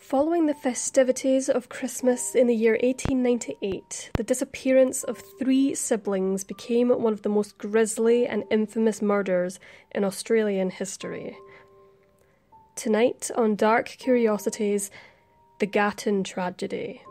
Following the festivities of Christmas in the year 1898, the disappearance of three siblings became one of the most grisly and infamous murders in Australian history. Tonight on Dark Curiosities, the Gatton tragedy.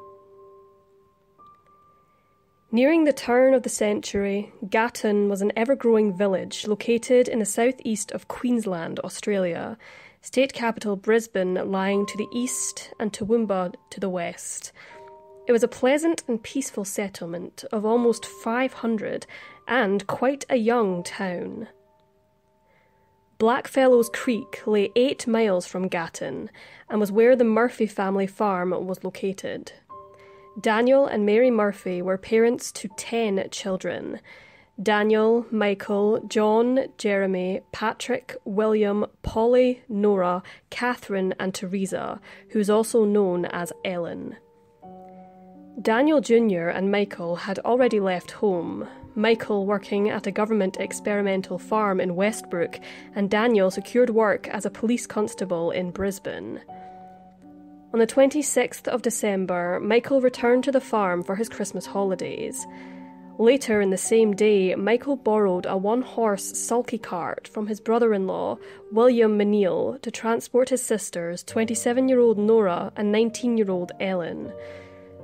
Nearing the turn of the century, Gatton was an ever growing village located in the southeast of Queensland, Australia state capital Brisbane lying to the east and Toowoomba to the west. It was a pleasant and peaceful settlement of almost 500 and quite a young town. Blackfellows Creek lay eight miles from Gatton and was where the Murphy family farm was located. Daniel and Mary Murphy were parents to ten children, Daniel, Michael, John, Jeremy, Patrick, William, Polly, Nora, Catherine, and Teresa, who is also known as Ellen. Daniel Jr. and Michael had already left home, Michael working at a government experimental farm in Westbrook, and Daniel secured work as a police constable in Brisbane. On the 26th of December, Michael returned to the farm for his Christmas holidays. Later in the same day, Michael borrowed a one horse sulky cart from his brother in law, William McNeil, to transport his sisters, 27 year old Nora and 19 year old Ellen.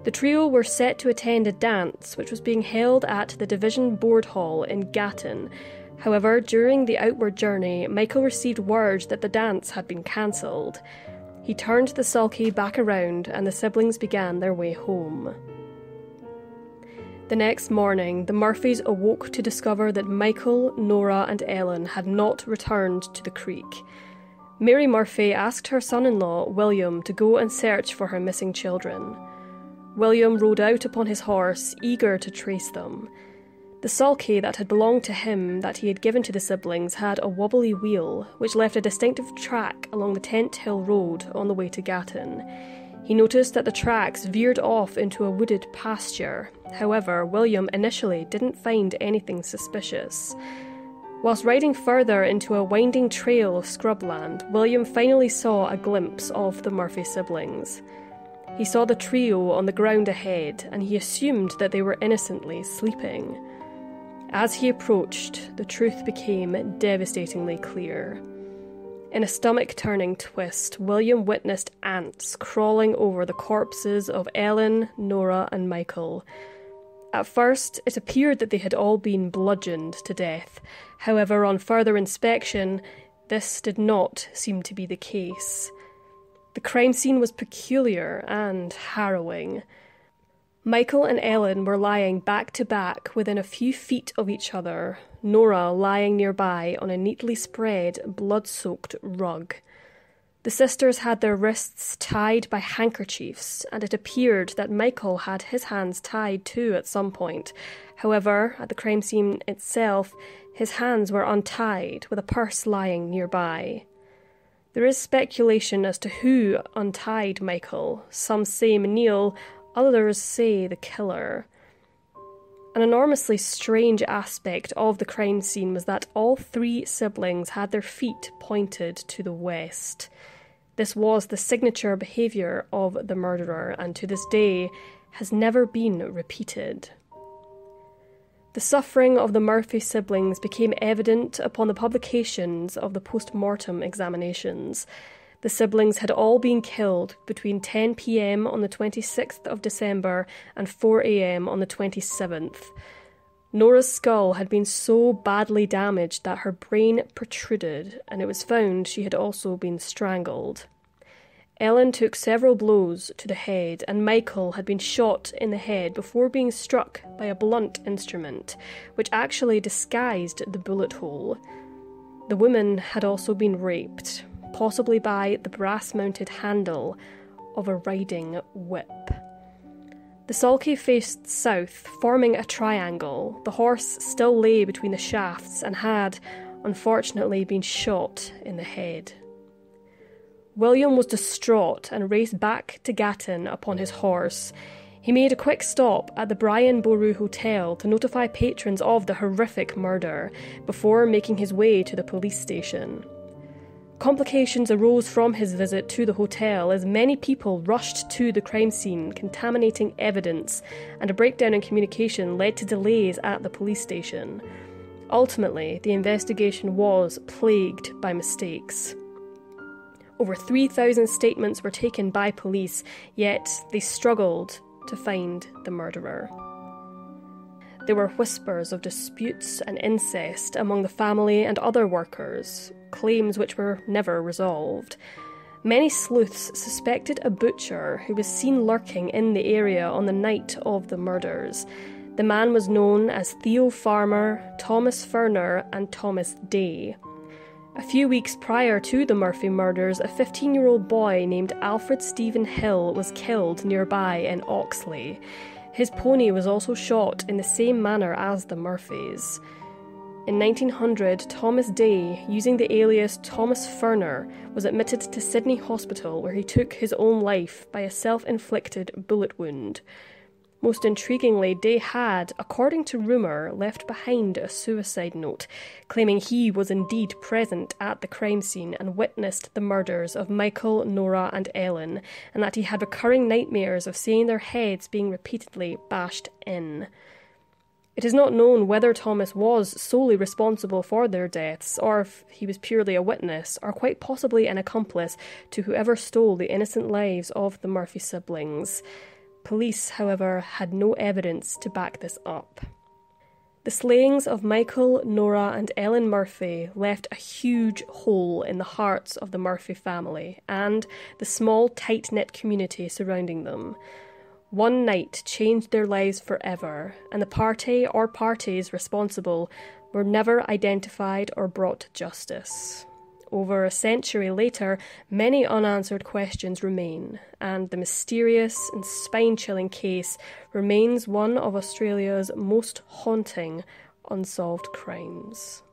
The trio were set to attend a dance which was being held at the Division Board Hall in Gatton. However, during the outward journey, Michael received word that the dance had been cancelled. He turned the sulky back around and the siblings began their way home. The next morning, the Murphys awoke to discover that Michael, Nora, and Ellen had not returned to the creek. Mary Murphy asked her son in law, William, to go and search for her missing children. William rode out upon his horse, eager to trace them. The sulky that had belonged to him, that he had given to the siblings, had a wobbly wheel, which left a distinctive track along the Tent Hill Road on the way to Gatton. He noticed that the tracks veered off into a wooded pasture. However, William initially didn't find anything suspicious. Whilst riding further into a winding trail of scrubland, William finally saw a glimpse of the Murphy siblings. He saw the trio on the ground ahead, and he assumed that they were innocently sleeping. As he approached, the truth became devastatingly clear. In a stomach turning twist, William witnessed ants crawling over the corpses of Ellen, Nora, and Michael. At first, it appeared that they had all been bludgeoned to death. However, on further inspection, this did not seem to be the case. The crime scene was peculiar and harrowing. Michael and Ellen were lying back to back within a few feet of each other, Nora lying nearby on a neatly spread, blood soaked rug. The sisters had their wrists tied by handkerchiefs, and it appeared that Michael had his hands tied too at some point. However, at the crime scene itself, his hands were untied, with a purse lying nearby. There is speculation as to who untied Michael. Some say McNeil, Others say the killer. An enormously strange aspect of the crime scene was that all three siblings had their feet pointed to the west. This was the signature behaviour of the murderer, and to this day has never been repeated. The suffering of the Murphy siblings became evident upon the publications of the post mortem examinations. The siblings had all been killed between 10 pm on the 26th of December and 4 am on the 27th. Nora's skull had been so badly damaged that her brain protruded, and it was found she had also been strangled. Ellen took several blows to the head, and Michael had been shot in the head before being struck by a blunt instrument, which actually disguised the bullet hole. The woman had also been raped, possibly by the brass mounted handle of a riding whip. The sulky faced south, forming a triangle. The horse still lay between the shafts and had, unfortunately, been shot in the head. William was distraught and raced back to Gatton upon his horse. He made a quick stop at the Brian Boru Hotel to notify patrons of the horrific murder before making his way to the police station. Complications arose from his visit to the hotel as many people rushed to the crime scene, contaminating evidence, and a breakdown in communication led to delays at the police station. Ultimately, the investigation was plagued by mistakes. Over 3,000 statements were taken by police, yet they struggled to find the murderer. There were whispers of disputes and incest among the family and other workers, claims which were never resolved. Many sleuths suspected a butcher who was seen lurking in the area on the night of the murders. The man was known as Theo Farmer, Thomas Ferner, and Thomas Day. A few weeks prior to the Murphy murders, a 15 year old boy named Alfred Stephen Hill was killed nearby in Oxley. His pony was also shot in the same manner as the Murphys. In 1900, Thomas Day, using the alias Thomas Ferner, was admitted to Sydney Hospital where he took his own life by a self inflicted bullet wound. Most intriguingly, Day had, according to rumour, left behind a suicide note, claiming he was indeed present at the crime scene and witnessed the murders of Michael, Nora, and Ellen, and that he had recurring nightmares of seeing their heads being repeatedly bashed in. It is not known whether Thomas was solely responsible for their deaths, or if he was purely a witness, or quite possibly an accomplice to whoever stole the innocent lives of the Murphy siblings. Police, however, had no evidence to back this up. The slayings of Michael, Nora, and Ellen Murphy left a huge hole in the hearts of the Murphy family and the small, tight knit community surrounding them. One night changed their lives forever, and the party or parties responsible were never identified or brought to justice. Over a century later, many unanswered questions remain, and the mysterious and spine chilling case remains one of Australia's most haunting unsolved crimes.